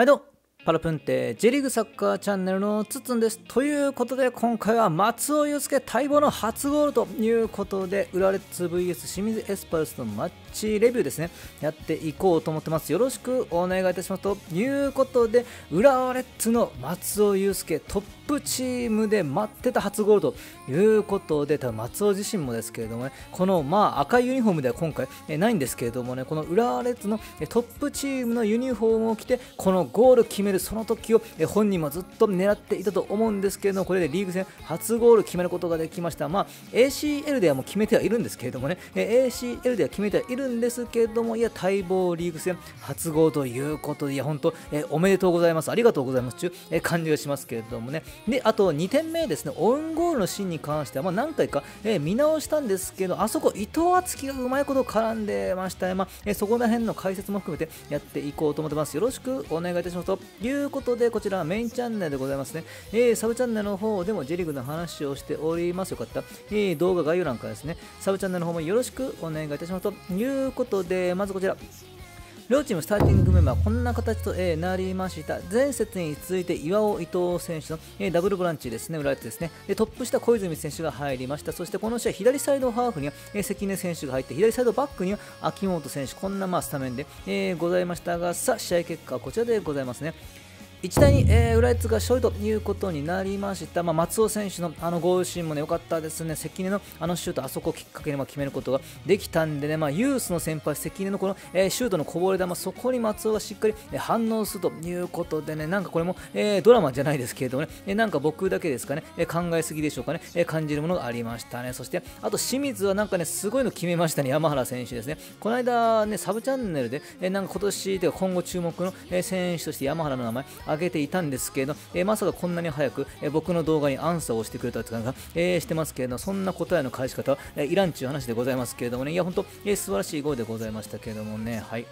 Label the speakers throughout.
Speaker 1: はいどうもパラプンテ J リーグサッカーチャンネルのつつんです。ということで今回は松尾祐介待望の初ゴールということで浦和レッズ VS 清水エスパルスのマッチチレビューですねやっていこうと思ってます。よろしくお願いいたしますということで浦和レッズの松尾祐介トップチームで待ってた初ゴールということで多分松尾自身もですけれどもねこのまあ赤いユニフォームでは今回えないんですけれどもねこの浦和レッズのトップチームのユニフォームを着てこのゴール決めるその時をえ本人もずっと狙っていたと思うんですけれどもこれでリーグ戦初ゴール決めることができましたまあ ACL ではもう決めてはいるんですけれどもね ACL では決めてはいるんですけれどもいや待望リーグ戦初ゴールということでいや本当えおめでとうございます。ありがとうございます。というえ感じがしますけれどもね。であと2点目ですね。オウンゴールのシーンに関しては、まあ、何回か、え見直したんですけどあそこ伊藤敦樹がうまいこと絡んでましたね、まあえそこら辺の解説も含めてやっていこうと思ってます。よろしくお願いいたします。ということでこちらはメインチャンネルでございますね、えー、サブチャンネルの方でも J リーグの話をしております。よかった、えー、動画概要欄からですね。サブチャンネルの方もよろしくお願いいたします。といういうことでまずこちら。両チームスターティングメンバーこんな形と、え、なりました。前節に続いて岩尾伊藤選手の、え、ダブルボランチですね。裏手ですね。でトップ下小泉選手が入りました。そしてこの試合左サイドハーフには、え、関根選手が入って左サイドバックには秋元選手。こんなまあスタメンで、え、ございましたがさあ試合結果はこちらでございますね。1対2、えー、浦安が勝利ということになりました、まあ、松尾選手のあのゴールシーンも、ね、良かったですね、関根のあのシュート、あそこをきっかけに決めることができたんでね、まあ、ユースの先輩、関根のこの、えー、シュートのこぼれ球、そこに松尾がしっかり、え、反応するということでね、なんかこれも、えー、ドラマじゃないですけれどもね、え、なんか僕だけですかね、え、考えすぎでしょうかね、え、感じるものがありましたね、そしてあと清水はなんかね、すごいの決めましたね、山原選手ですね、この間、ね、サブチャンネルで、え、なんか今年で今後注目の、え、選手として山原の名前上げていたんですけど、えー、まさかこんなに早く、えー、僕の動画にアンサーをしてくれたって感じが、えー、してますけれどそんな答えの返し方は、え、いらんちゅう話でございますけれどもね、いや、本当、えー、素晴らしい声でございましたけれどもね、はい。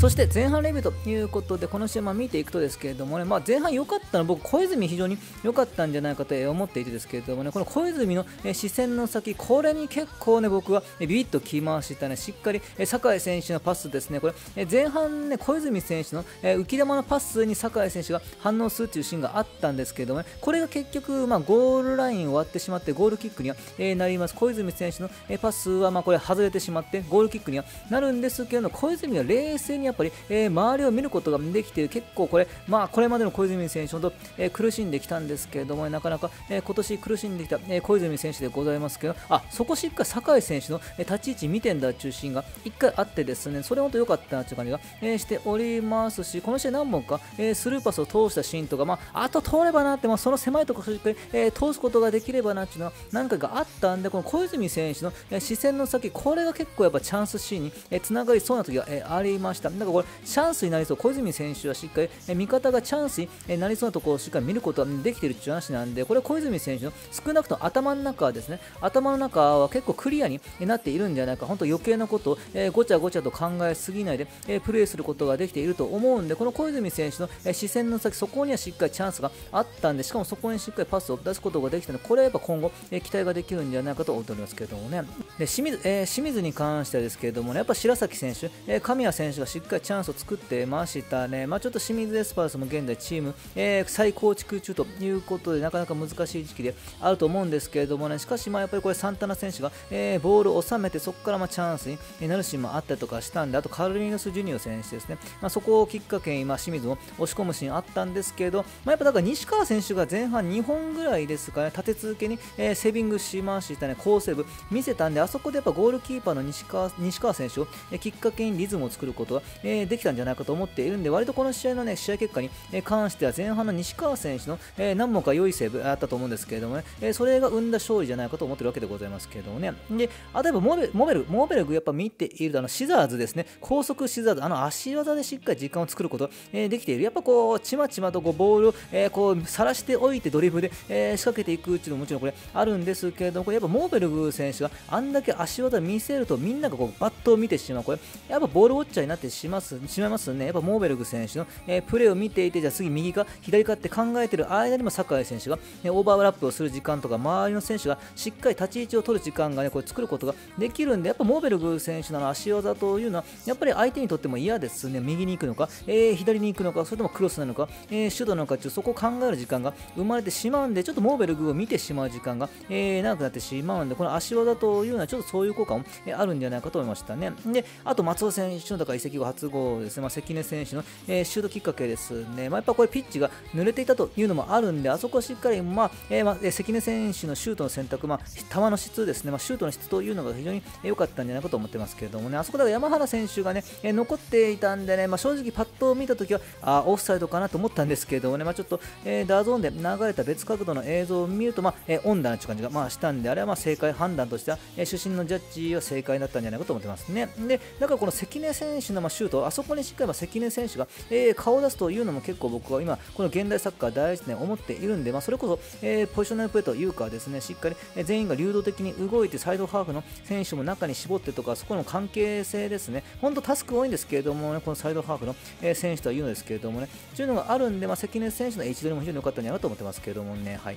Speaker 1: そして前半レビューということで、この試合見ていくとですけれどもね、まあ、前半良かったのは僕、小泉非常に良かったんじゃないかと思っていてですけれどもね、この小泉の視線の先、これに結構ね、僕はビビッときましたね、しっかり酒井選手のパスですね、これ前半ね、小泉選手の浮き球のパスに酒井選手が反応するというシーンがあったんですけれどもね、これが結局、まあ、ゴールラインを割ってしまって、ゴールキックにはなります。小泉選手のパスはまあこれ外れてしまって、ゴールキックにはなるんですけれども、小泉は冷静にやっぱり、えー、周りを見ることができている結構これ、まあ、これまでの小泉選手ほど、えー、苦しんできたんですけれども、なかなか、えー、今年苦しんできた、えー、小泉選手でございますけど、あそこしっかり酒井選手の、えー、立ち位置見てんだ中心が1回あってですね、それ本当良かったなという感じが、えー、しておりますし、この試合何本か、えー、スルーパスを通したシーンとか、まあ、あと通ればなって、まあ、その狭いところをしっかり、えー、通すことができればなっていうのは何回かあったんで、この小泉選手の、えー、視線の先、これが結構やっぱチャンスシーンに、えー、つながりそうな時が、えー、ありました。なんかこれ、チャンスになりそう、小泉選手はしっかり、え味方がチャンスになりそうなところをしっかり見ることができているっていう話なんで、これは小泉選手の少なくとも頭の中はですね、頭の中は結構クリアになっているんじゃないか、本当余計なことを、えごちゃごちゃと考えすぎないで、えプレーすることができていると思うんで、この小泉選手の、え視線の先、そこにはしっかりチャンスがあったんで、しかもそこにしっかりパスを出すことができたので、これはやっぱ今後、え期待ができるんじゃないかと思っておりますけれどもね。で清水えー、清水に関してはですけれどもね、やっぱ白崎選手、え神谷選手がしっかりチャンスを作ってましたね。まあ、ちょっと清水エスパルスも現在チーム、えー、再構築中ということでなかなか難しい時期であると思うんですけれどもね。しかしまあやっぱりこれサンタナ選手が、えー、ボールを収めてそこからまあチャンスになるシーンもあったりとかしたんであとカルリノス・ジュニオ選手ですね、まあ、そこをきっかけに今清水を押し込むシーンあったんですけど、まあ、やっぱだから西川選手が前半2本ぐらいですかね立て続けに、えー、セービングしましたね。好セーブ見せたんであそこでやっぱゴールキーパーの西川西川選手を、きっかけにリズムを作ることが、えー、できたんじゃないかと思っているんで割とこの試合のね試合結果に関しては前半の西川選手の、え何本か良いセーブあったと思うんですけれどもね、えそれが生んだ勝利じゃないかと思ってるわけでございますけれどもね。で、例えばモベモベル、モベルグやっぱ見ているとあのシザーズですね、高速シザーズ、あの足技でしっかり時間を作ること、えできている。やっぱこう、ちまちまとこうボールを、えこう、さらしておいてドリブルで、え仕掛けていくっていうのももちろんこれあるんですけれども、これやっぱモーベルグ選手があんだけ足技見せるとみんながこうバットを見てしまう。これ、やっぱボールウォッチャーになってししますしまいますね、やっぱモーベルグ選手の、えー、プレーを見ていて、じゃあ次右か左かって考えている間にも酒井選手が、ね、オーバーラップをする時間とか、周りの選手がしっかり立ち位置を取る時間が、ね、これ作ることができるんで、やっぱモーベルグ選手の足技というのは、やっぱり相手にとっても嫌ですね、右に行くのか、えー、左に行くのか、それともクロスなのか、えー、シュートなのかそこを考える時間が生まれてしまうんで、ちょっとモーベルグを見てしまう時間が、えー、長くなってしまうんで、この足技というのはちょっとそういう効果もあるんじゃないかと思いましたね。で、あと松尾選手のだから移籍後初号ですね、まあ、関根選手の、えー、シュートきっかけですね、まあ、やっぱこれピッチが濡れていたというのもあるんで、あそこしっかり、まあえーまあ、関根選手のシュートの選択、まあ、球の質ですね、まあ、シュートの質というのが非常に良かったんじゃないかと思ってますけれどもね、あそこだから山原選手がね、えー、残っていたんでね、まあ、正直パッと見たときはあオフサイドかなと思ったんですけれどもね、まあ、ちょっと、えー、ダーゾーンで流れた別角度の映像を見ると、まあえー、温暖な感じが、まあ、したんで、あれはまあ正解判断としては、えー、主審のジャッジは正解だったんじゃないかと思ってますね。で、だからこの関根選手のまあシュート、あそこにしっかり関根選手が、えー、顔を出すというのも結構僕は今、この現代サッカー大事に思っているんで、まあ、それこそ、えー、ポジショナルプレーというかですね、しっかり全員が流動的に動いて、サイドハーフの選手も中に絞ってとか、そこの関係性ですね、本当タスク多いんですけれどもね、このサイドハーフの、え選手とは言うのですけれどもね、というのがあるんで、まあ、関根選手の位置取りも非常に良かったんじゃないかと思ってますけれどもね、はい。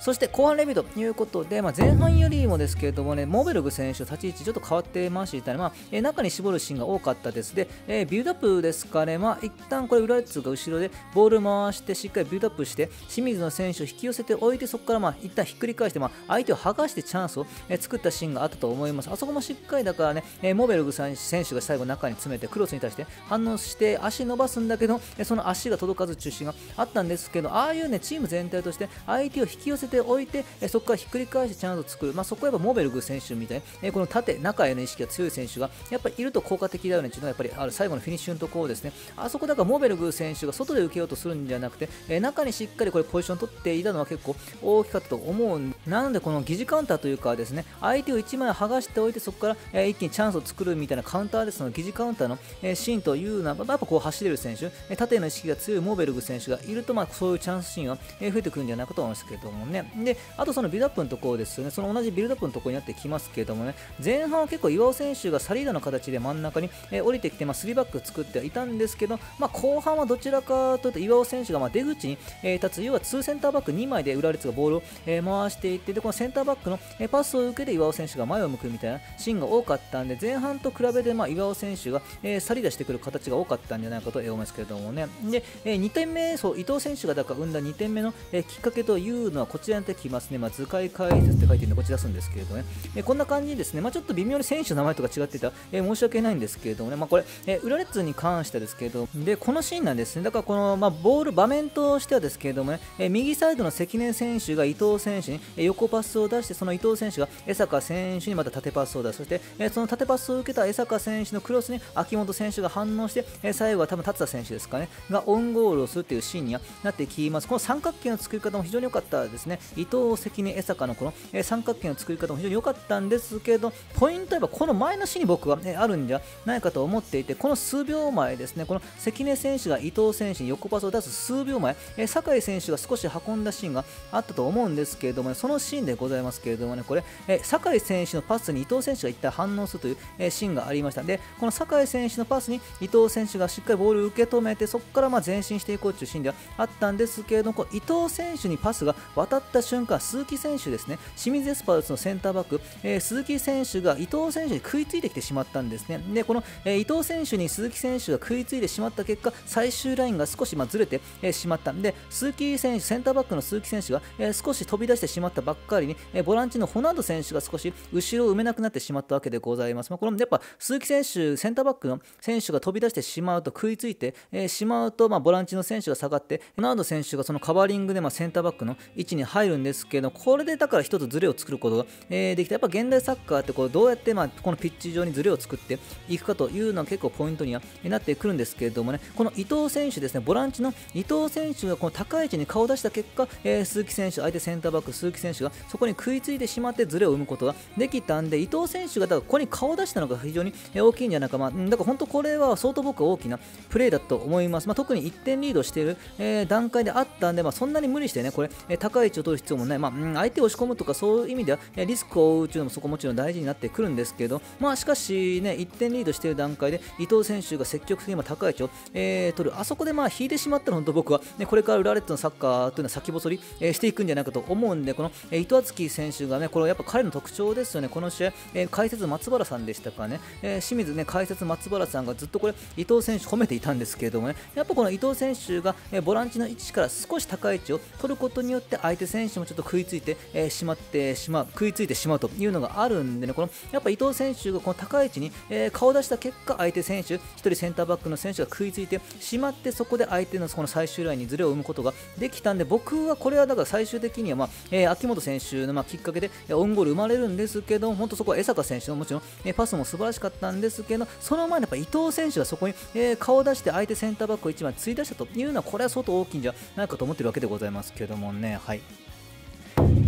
Speaker 1: そして後半レビューということで、まあ、前半よりもですけれどもね、モベルグ選手、立ち位置ちょっと変わってましたね、まあえー、中に絞るシーンが多かったです。で、えー、ビルドアップですかね、まあ、一旦これ、裏列が後ろでボール回して、しっかりビルドアップして、清水の選手を引き寄せておいて、そこからまあ一旦ひっくり返して、まあ、相手を剥がしてチャンスを、えー、作ったシーンがあったと思います。あそこもしっかりだからね、えー、モベルグ選手が最後中に詰めて、クロスに対して反応して足伸ばすんだけど、その足が届かず中心があったんですけど、ああいうね、チーム全体として相手を引き寄せておいて、えそこからひっくり返してチャンスを作る、まあ、そこはやっぱモベルグ選手みたいに、えこの縦、中への意識が強い選手がやっぱりいると効果的だよねっていうのがやっぱりある最後のフィニッシュのところですね。あそこだからモベルグ選手が外で受けようとするんじゃなくて、え中にしっかりこれポジション取っていたのは結構大きかったと思うなのでこの疑似カウンターというかですね、相手を1枚剥がしておいてそこから、え一気にチャンスを作るみたいなカウンターですの疑似カウンターの、えシーンというのは、やっぱこう走れる選手、え縦への意識が強いモーベルグ選手がいると、まあ、そういうチャンスシーンは、え増えてくるんじゃないかと思いますけどもね。ね。で、あとそのビルドアップのところですよね、その同じビルドアップのところになってきますけれどもね、前半は結構岩尾選手がサリーダの形で真ん中に、え、降りてきて、まあ、3バック作ってはいたんですけど、まあ、後半はどちらかというと岩尾選手がま出口に、え、立つ、要は2センターバック2枚で浦列がボールを、え、回していって、でこのセンターバックの、えパスを受けて岩尾選手が前を向くみたいなシーンが多かったんで、前半と比べて、まあ、岩尾選手が、えー、去り出してくる形が多かったんじゃないかと思いますけれどもね。で、え2点目、そう伊藤選手がだから生んだ2点目の、えきっかけというのはこちちらに出てきますね。まあ、図解解説って書いてるんで、こっち出すんですけれどね、えこんな感じにですね、まあ、ちょっと微妙に選手の名前とか違ってた、え申し訳ないんですけれどもね、まあ、これ、え裏列に関してですけれどで、このシーンなんですね、だからこの、まあ、ボール、場面としてはですけれどもね、え右サイドの関根選手が伊藤選手に、横パスを出して、その伊藤選手が江坂選手にまた縦パスを出す、そして、えその縦パスを受けた江坂選手のクロスに秋元選手が反応して、え最後は多分達田選手ですかね、がオンゴールをするっていうシーンになってきます。この三角形の作り方も非常に良かったですね。伊藤、関根、江坂のこの、え三角形の作り方も非常に良かったんですけど、ポイントはこの前のシーンに僕は、ね、あるんじゃないかと思っていて、この数秒前ですね、この関根選手が伊藤選手に横パスを出す数秒前、え酒井選手が少し運んだシーンがあったと思うんですけれども、ね、そのシーンでございますけれどもね、これ、え酒井選手のパスに伊藤選手が一旦反応するという、えシーンがありました。で、この酒井選手のパスに伊藤選手がしっかりボールを受け止めて、そこからま前進していこうというシーンではあったんですけれども、伊藤選手にパスが渡った瞬間、鈴木選手ですね、清水エスパルスのセンターバック、えー、鈴木選手が伊藤選手に食いついてきてしまったんですね。で、この、えー、伊藤選手に鈴木選手が食いついてしまった結果、最終ラインが少し、まあ、ずれて、えー、しまったんで、鈴木選手、センターバックの鈴木選手が、え少し飛び出してしまったばっかりに、えボランチのホナード選手が少し後ろを埋めなくなってしまったわけでございます。まあ、これやっぱ鈴木選手、センターバックの選手が飛び出してしまうと食いついて、えしまうと、まあ、ボランチの選手が下がって、ホナード選手がそのカバーリングで、まあ、センターバックの位置に入るんですけど、これでだから一つズレを作ることが、えー、できた。やっぱ現代サッカーってこうどうやって、まあ、このピッチ上にズレを作っていくかというのは結構ポイントにはなってくるんですけれどもね、この伊藤選手ですね、ボランチの伊藤選手がこの高い位置に顔を出した結果、えー、鈴木選手、相手センターバック、鈴木選手がそこに食いついてしまってズレを生むことができたんで、伊藤選手がだからここに顔を出したのが非常に大きいんじゃないか、まあ、だから本当これは相当僕は大きなプレーだと思います。まあ、特に1点リードしている、えー、段階であったんで、まあ、そんなに無理してね、これ、え高い位置をを取る必要もない、まあ、相手を押し込むとかそういう意味では、リスクを負うというのもそこもちろん大事になってくるんですけど、まあ、しかし、ね、1点リードしている段階で伊藤選手が積極的に高い位置を、えー、取る、あそこでまあ引いてしまったら本当僕は、ね、これから裏レッドのサッカーというのは先細り、えー、していくんじゃないかと思うんで、この、えー、伊藤敦樹選手がね、これやっぱ彼の特徴ですよね、この試合、えー、解説松原さんでしたかね、えー、清水ね、解説松原さんがずっとこれ伊藤選手褒めていたんですけれどもね、やっぱこの伊藤選手が、えー、ボランチの位置から少し高い位置を取ることによって相手選手選手もちょっと食いついて、え、しまってしまう、食いついてしまうというのがあるんでね、このやっぱ伊藤選手がこの高い位置に、え、顔を出した結果、相手選手、1人センターバックの選手が食いついてしまって、そこで相手のその最終ラインにずれを生むことができたんで、僕はこれはだから最終的には、まあえ、秋元選手のまきっかけでオンゴール生まれるんですけど、本当そこは江坂選手のもちろん、え、パスも素晴らしかったんですけど、その前にやっぱ伊藤選手がそこに、え、顔を出して相手センターバックを1枚追出したというのは、これは相当大きいんじゃないかと思ってるわけでございますけどもね。はい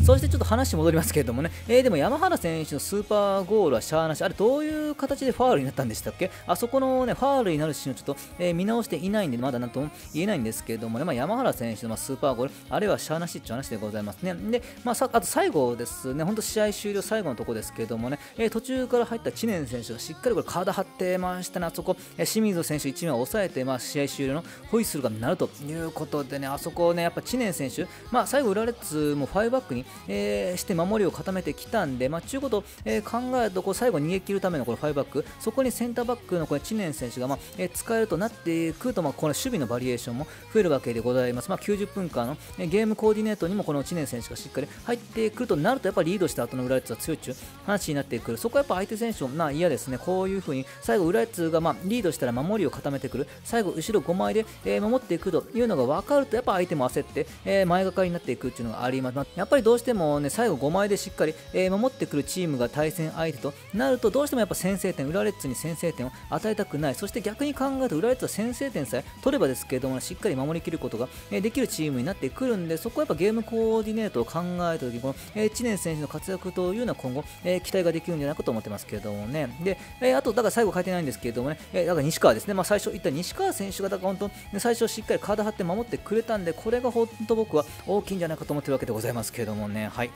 Speaker 1: そしてちょっと話戻りますけれどもね、えー、でも山原選手のスーパーゴールはしゃーなし、あれどういう形でファールになったんでしたっけ？あそこのね、ファールになるシーンをちょっと、えー、見直していないんで、まだなんとも言えないんですけれどもね、まあ、山原選手のまスーパーゴール、あれはしゃーなしっていう話でございますね。で、まあ、さあと最後ですね、本当試合終了最後のとこですけれどもね、えー、途中から入った知念選手がしっかりこれ体張ってましたね、あそこ、え清水選手1名を抑えて、まあ、試合終了のホイッスルがなるということでね、あそこね、やっぱ知念選手、まあ、最後、裏列も5バックに、えー、して守りを固めてきたんで、まあ、中こと、えー、考えるとこう最後逃げ切るためのこの5バック、そこにセンターバックのこれ知念選手が、まあえー、使えるとなってくると、まあ、この守備のバリエーションも増えるわけでございます。まあ、90分間の、えー、ゲームコーディネートにもこの知念選手がしっかり入ってくるとなると、やっぱりリードした後の裏列は強いという話になってくる。そこはやっぱ相手選手も、まあ、嫌ですね。こういう風に最後裏列が、まあ、リードしたら守りを固めてくる。最後後ろ5枚で、えー、守っていくというのが分かると、やっぱ相手も焦って、えー、前がかりになっていくっていうのがあります。まあ、やっぱりどうしてもね、最後5枚でしっかり、えー、守ってくるチームが対戦相手となるとどうしてもやっぱ先制点、裏レッズに先制点を与えたくない、そして逆に考えると裏レッズは先制点さえ取ればですけれども、しっかり守りきることが、えできるチームになってくるんで、そこはやっぱゲームコーディネートを考えたとき、この、え、知念選手の活躍というのは今後、えー、期待ができるんじゃないかと思ってますけれどもね。で、えー、あと、だから最後書いてないんですけれどもね、えー、だから西川ですね、まあ、最初言った西川選手がだから本当、最初しっかり体張って守ってくれたんで、これが本当僕は大きいんじゃないかと思ってるわけでございますけれども。ね。はい。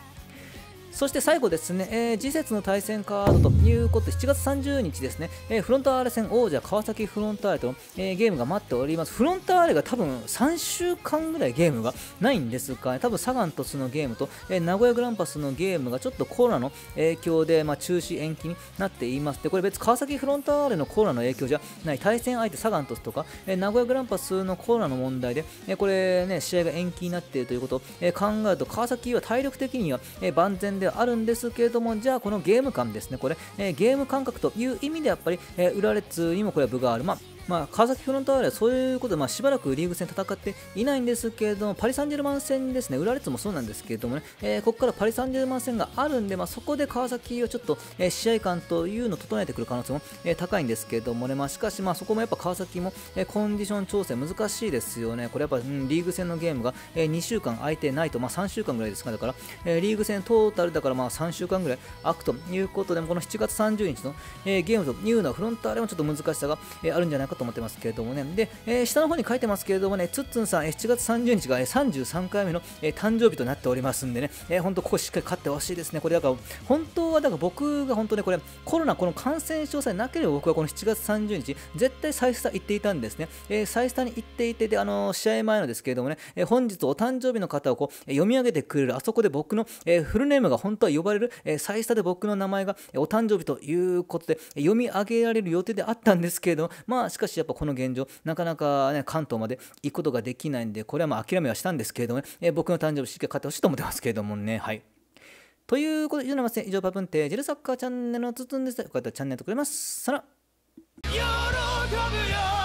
Speaker 1: そして最後ですね、えー、次節の対戦カードということで、7月30日ですね、えー、フロンターレ戦王者川崎フロンターレと、えー、ゲームが待っております。フロンターレが多分3週間ぐらいゲームがないんですが、多分サガン鳥栖のゲームと、え、名古屋グランパスのゲームがちょっとコロナの影響で、まあ、中止延期になっています。で、これ別川崎フロンターレのコロナの影響じゃない、対戦相手サガン鳥栖とか、え、名古屋グランパスのコロナの問題で、え、これね、試合が延期になっているということを、え、考えると、川崎は体力的には、え、万全ではあるんですけれども、じゃあこのゲーム感ですね、これ、えー、ゲーム感覚という意味でやっぱり、えー、裏列にもこれは部がある。まあまあ、川崎フロンターレはそういうことで、まあ、しばらくリーグ戦戦っていないんですけれども、パリ・サンジェルマン戦ですね、裏列もそうなんですけれどもね、えー、ここからパリ・サンジェルマン戦があるんで、まあ、そこで川崎をちょっと、えー、試合感というのを整えてくる可能性も、えー、高いんですけれどもね、まあ、しかし、まあ、そこもやっぱ川崎も、えー、コンディション調整難しいですよね。これやっぱ、うん、リーグ戦のゲームが、えー、2週間空いてないと、まあ、3週間ぐらいですか、だから、えー、リーグ戦トータルだからまあ3週間ぐらい空くということで、この7月30日の、えー、ゲームというのはフロンターレもちょっと難しさが、えー、あるんじゃないかと思ってますけれどもね、で、えー、下の方に書いてますけれどもね、つっつんさん、7月30日が、え33回目の、誕生日となっておりますんでね、えー、本当ここしっかり勝ってほしいですね。これだから、本当はだから僕が本当ね、これ、コロナ、この感染症さえなければ僕はこの7月30日、絶対サイスタ行っていたんですね。えー、サイスタに行っていて、で、あのー、試合前のですけれどもね、えー、本日お誕生日の方をこう、読み上げてくれる、あそこで僕の、えー、フルネームが本当は呼ばれる、えー、サイスタで僕の名前が、お誕生日ということで、読み上げられる予定であったんですけれども、まあ、しかしやっぱこの現状、なかなかね、関東まで行くことができないんで、これはまあ諦めはしたんですけれどもね、えー、僕の誕生日しっかり買ってほしいと思ってますけれどもね、はい。ということで、以上になります以上パプンテージェルサッカーチャンネルのつつんです。よかったらチャンネル登録くれます。さら。喜ぶよ